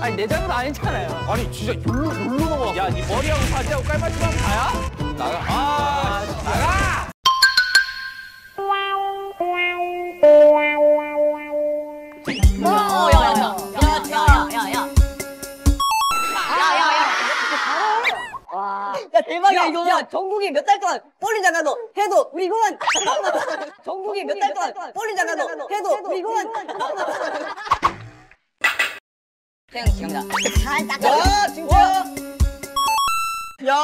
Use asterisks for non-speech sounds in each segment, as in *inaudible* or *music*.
아니 내 잘못 아니잖아요. 아니 진짜 놀러 놀러 넘어. 야, 네 머리하고 바지하고 깔맞춤 하면 다야? 나가. 아, 나가. 1박 2일 동안 전국이 몇 달 동안 볼링 장가도 해도 우리 공원 *laughs* 전국이 몇 달 동안 볼링 장가도 해도 우리 공원 태양 기억나 살짝 와 진짜 야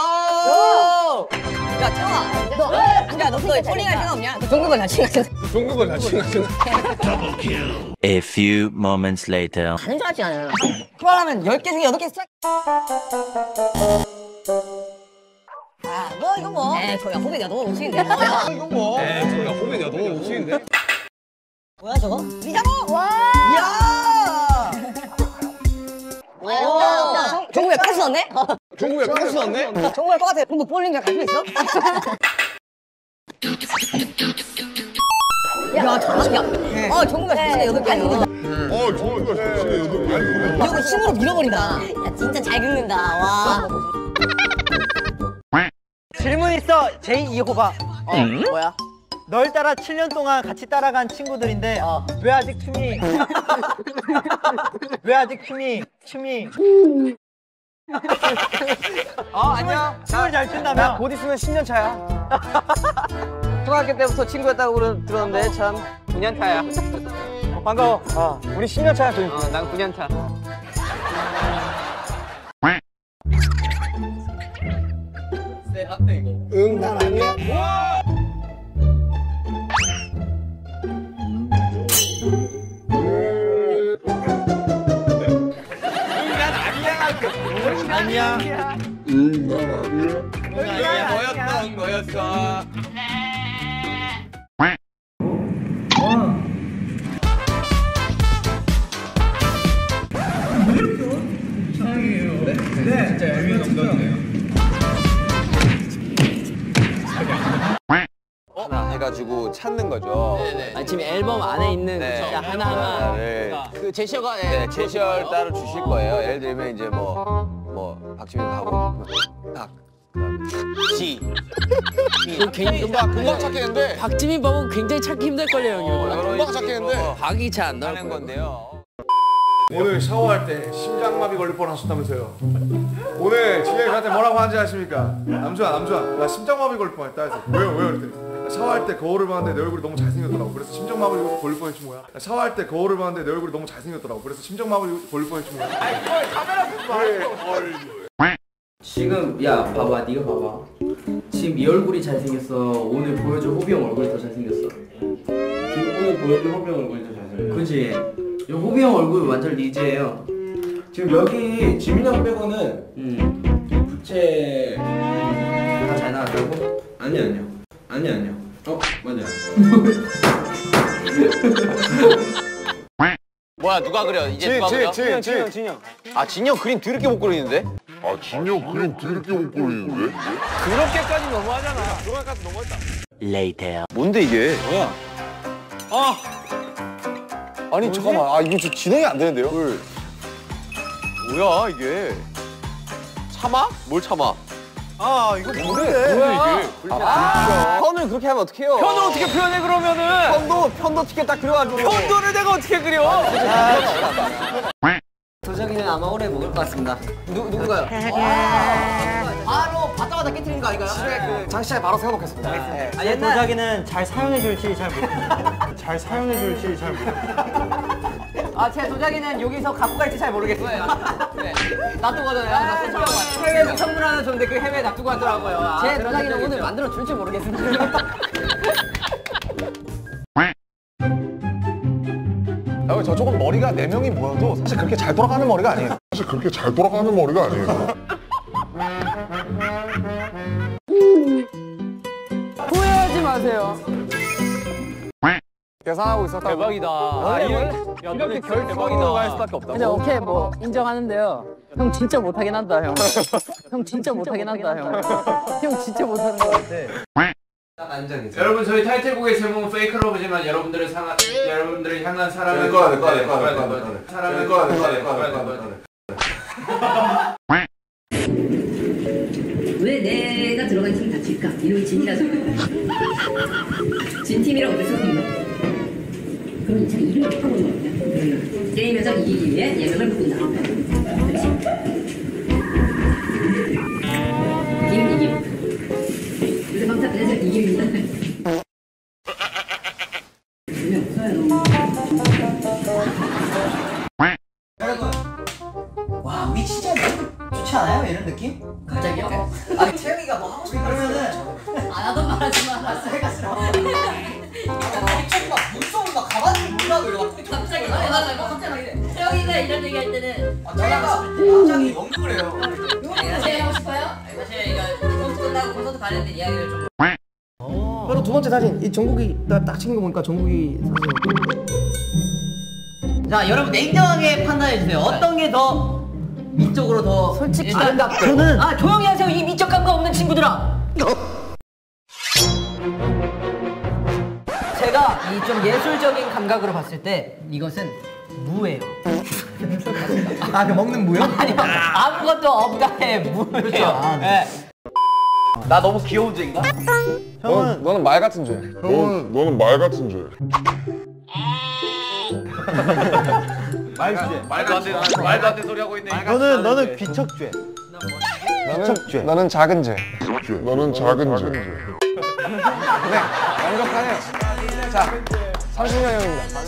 야, 태영아, 너, 야, 너, 너 볼링 할 생각 없냐? 너 종국은 같이 생각해. 종국은 같이 생각해. A few moments later. 가는 줄 알지 않아요? 그만하면 10개 중에 8개 스트라이크. 뭐 이거 뭐 에이, 저야 호비가 너무 웃기는데. 이거 뭐? 에, 저야 보면 야 너무 웃기는데. 뭐야 저거? 리자모 와 야! 야, 종국이 패스 넣네? 중국에 패스 왔네. 정말 똑같아 뭐 볼링 장 갈수 있어? 야, 잘한다. 어, 종국이가 패스네, 여덟 개. 어, 저거 진짜 여덟 개. 이거 힘으로 밀어버린다 야, 진짜 잘 긁는다. 와. 제이 이호바 어 뭐야? 널 따라 7년 동안 같이 따라간 친구들인데 왜 아직 춤이? *laughs* 왜 아직 춤이? 춤이? 어 안녕. 춤을 잘 춘다며? 곧 있으면 10년 차야. 초등학교 때부터 친구였다고 그러- 들었는데 참 9년 차야. 반가워. 어 우리 10년 차야 좀 어, 난 9년 차. 응, 난 아니야. 아니야 응, 난 아니야. 너였던 거였어. 가지고 찾는 거죠. 아니, 지금 앨범 안에 있는 네. 진짜 하나하나 네. 그 제시어가 네, 제시어를 따로 주실 거예요. 예를 들면 이제 뭐, 뭐, 박지민 하고, 박, 지. 그 굉장히 금방, 금방 찾겠는데? 박지민 법은 굉장히 찾기 힘들걸요, 형님. 금방 찾겠는데? 박이 잘안 하는 나올 건데요. 오늘 샤워할 때 심장마비 걸릴 뻔하셨다면서요. 오늘 진영이 저한테 뭐라고 하는지 아십니까? 남주아, 남주아, 나 심장마비 걸릴 뻔했다 왜요, 왜요? 그랬더니 샤워할 때 거울을 봤는데 내 얼굴이 너무 잘생겼더라고. 그래서 심장마비 걸릴 뻔했지 뭐야. 샤워할 때 거울을 봤는데 내 얼굴이 너무 잘생겼더라고. 그래서 심장마비 걸릴 뻔했지 뭐야. 지금 야 봐봐 네가 봐봐 지금 이 얼굴이 잘생겼어 오늘 보여줄 호비 형 얼굴이 더 잘생겼어 지금 오늘 보여줄 호비 형 얼굴이 더 잘생겼어 그치 이 호비 형 얼굴 완전 리즈예요 지금 여기 지민 형 빼고는 음 부채 다 잘 나왔다고? 아니 아니요 아니 아니요 어 맞아요 *laughs* 뭐야, 누가 그려? 이제 누가 그려? 진, 진, 진. 아, 진영 그림 드럽게 못 그리는데? 아, 진영 그림 드럽게 못 그리는데? 그렇게까지 너무하잖아. 그거까지 너무했다. Later. 뭔데 이게? 뭐야? 아, 아니 잠깐만, 아 이거 저 진행이 안 되는데요? 뭐야 이게? 참아? 뭘 참아? 아 이거 뭔데? 뭐야 이게? 아, 편을 그렇게 하면 어떡해요? 편을 어떻게 표현해, 그러면은? 편도 편도 어떻게 딱 그려가지고 편도를 내가 어떻게 그려? 도자기는 아마 오래 먹을 것 같습니다 누, 누군가요? 바로 바다마다 깨트리는 거 아닌가요? 그 장시장에 바로 세워놓겠습니다. 아, 얘 도자기는 잘 사용해줄지 잘 모르 *laughs* 잘 사용해줄지 잘 모르 아 제 도자기는 여기서 갖고 갈지 잘 모르겠어요 네. 놔두거든요. 나 솔직히 해외에서 선물 하나 줬는데 그 해외에 놔두고 가더라고요. 아, 제 도자기는 오늘 만들어 줄지 모르겠습니다. 야, 저쪽은 머리가 네 명이 모여도 사실 그렇게 잘 돌아가는 머리가 아니에요. 사실 그렇게 잘 돌아가는 머리가 아니에요. 후회하지 마세요. 계산하고 있었다. 대박이다. 아, 이렇게, 이렇게 결정으로 갈 수밖에 없다. 근데 오케이, 뭐, 인정하는데요. 형 진짜 못하긴 한다, 형. *laughs* 형 진짜 못하긴 한다, 형. 형 진짜 못하는 것 같아. 여러분 저희 타이틀곡의 제목은 페이크 러브지만 여러분들을 상한 여러분들을 향한 사랑은 내 거야, 내 거야, 내 거야, 네, 내 거야, 네, 내 거야. 사랑은 내 거야, 내 거야, 내 네, 거야, 내 네, 거야, 네, 내 거야. 왜 내가 들어간 팀 다칠까? 이름이 진이라서 진 팀이라고 어땠어? 그럼 이차 이름을 바꿔보는 거야 게임에서 이기기 위해 예명을 바꾼다 그렇지 김 이김. 요새 방타 그래서 이김입니다. 와 우리 진짜 너무 좋지 않아요? 이런 느낌? 갑자기요? 아니 태영이가 뭐 하고 싶어 그러면은 안 하던 말 하지 마 낯설가스 막 갑자기 아 맞아 뭐 갑자기 막 이래. 태영이가 이런 얘기 할 때는 아, 제가 갑자기 영국을 해요. 사실 하고 싶어요? 사실 이거 콘서트 끝나고 콘서트 가는데 이야기를 좀 바로 두 번째 사진 이 정국이 나딱 찍은 거 보니까 정국이 사진 자 여러분 냉정하게 판단해 주세요. 어떤 게더 미적으로 더 솔직히 일단 아름답죠. 저는 아 조용히 하세요. 이 미적 감각 없는 친구들아 좀 예술적인 감각으로 봤을 때 이것은 무예요. 아, 그 먹는 무요? *laughs* 아니요. 아무것도 없다의 무예요. 아, 네. 나 너무 귀여운 죄인가? 넌, 너는 말 같은 죄. 너는 너는 말 같은 죄. 말도 말도 안 되는 말도 안 되는 소리 하고 있네. 너는 너는 귀척죄 나는 나는 작은 죄. 너는 작은 죄. 완벽하네요. 자, 30년 형입니다.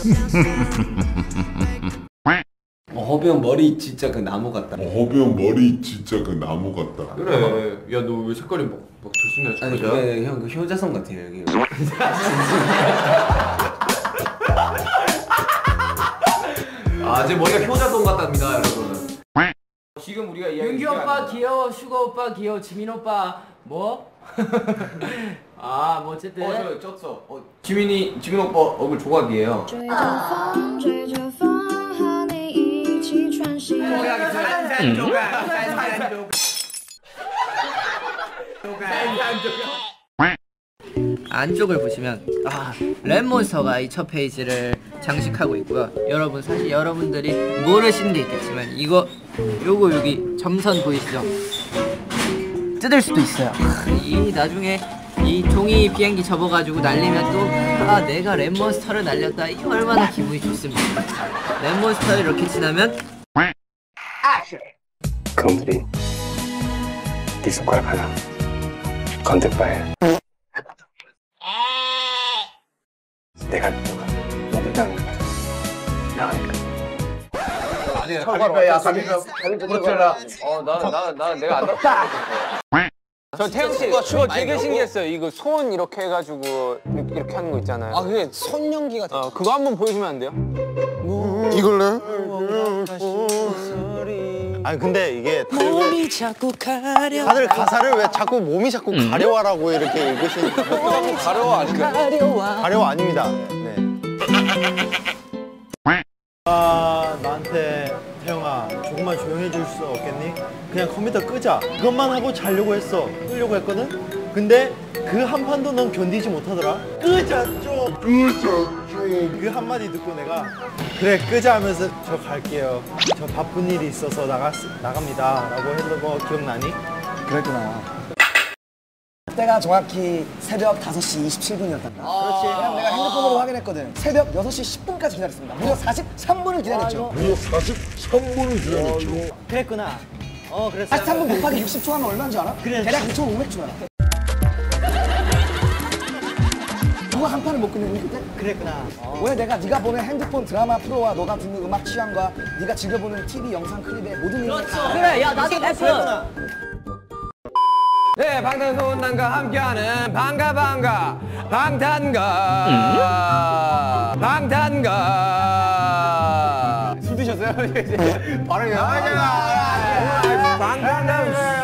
어, 허비 형 머리 진짜 그 나무 같다. 허비 형 머리 진짜 그 나무 같다. 그래 야 너 왜 색깔이 막 막 들쑥날 아니 그게 형그 효자성 같아요 여기. *laughs* 아제 머리가 효자손 같답니다 여러분 지금 우리가 윤기 오빠 귀여워, 슈가 오빠 귀여워, 지민 오빠 뭐? *laughs* 아, 뭐 어쨌든. 어, 저 쪘어. 어, 지민이, 지민 오빠 얼굴 조각이에요. *laughs* 안쪽을 보시면 아, 랩몬스터가 이 첫 페이지를 장식하고 있고요 여러분 사실 여러분들이 모르시는 게 있겠지만 이거 요거 여기 점선 보이시죠? 뜯을 수도 있어요. 아, 이 나중에 이 종이 비행기 접어가지고 날리면 또 아 내가 랩몬스터를 날렸다 이거 얼마나 기분이 좋습니까? 랩몬스터를 이렇게 지나면 그놈들이 네 손가락 하나 건들 바에 철가루. 야 갈비뼈 갈비뼈 찔러라. 어 나는 나는 나는 내가 안 넣었다. 저 태영 씨 그거 되게 신기했어요. 이거 손 이렇게 해가지고 이렇게, 하는 거 있잖아요. 아 그게 손 연기가. 어 그거 한번 보여주면 안 돼요? 이걸래? 아니 근데 이게 몸이 자꾸 가려 다들 가사를 왜 자꾸 몸이 자꾸 가려워라고 이렇게 읽으시니까 가려워 아닌가? 가려워 아닙니다 네. *laughs* 아 나한테 태영아 조금만 조용해 줄 수 없겠니? 그냥 컴퓨터 끄자 그것만 하고 자려고 했어 끄려고 했거든? 근데 그 한 판도 넌 견디지 못하더라 끄자 좀 끄자 좀. 그 한마디 듣고 내가 그래 끄자 하면서 저 갈게요 저 바쁜 일이 있어서 나가, 나갑니다 라고 했던 거 기억나니? 그랬구나. 그때가 정확히 새벽 5시 27분이었단다. 그렇지. 왜냐면 내가 핸드폰으로 확인했거든. 새벽 6시 10분까지 기다렸습니다. 무려 43분을 기다렸죠. 무려 43분을 기다렸죠. 그랬구나 어 그랬어 43분 곱하기 60초 하면 얼마인 줄 알아? 그래. 대략 2,500초야. 누가 한 판을 못 끝냈니 그때? 그랬구나 왜 내가 네가 보는 핸드폰 드라마 프로와 너가 듣는 음악 취향과 네가 즐겨보는 TV 영상 클립의 모든 일이 다 그래 야 나도 그랬구나 네 방탄소년단과 함께하는 방가 방가 방탄가 방탄가 술 드셨어요? *laughs* 발음이 방탄가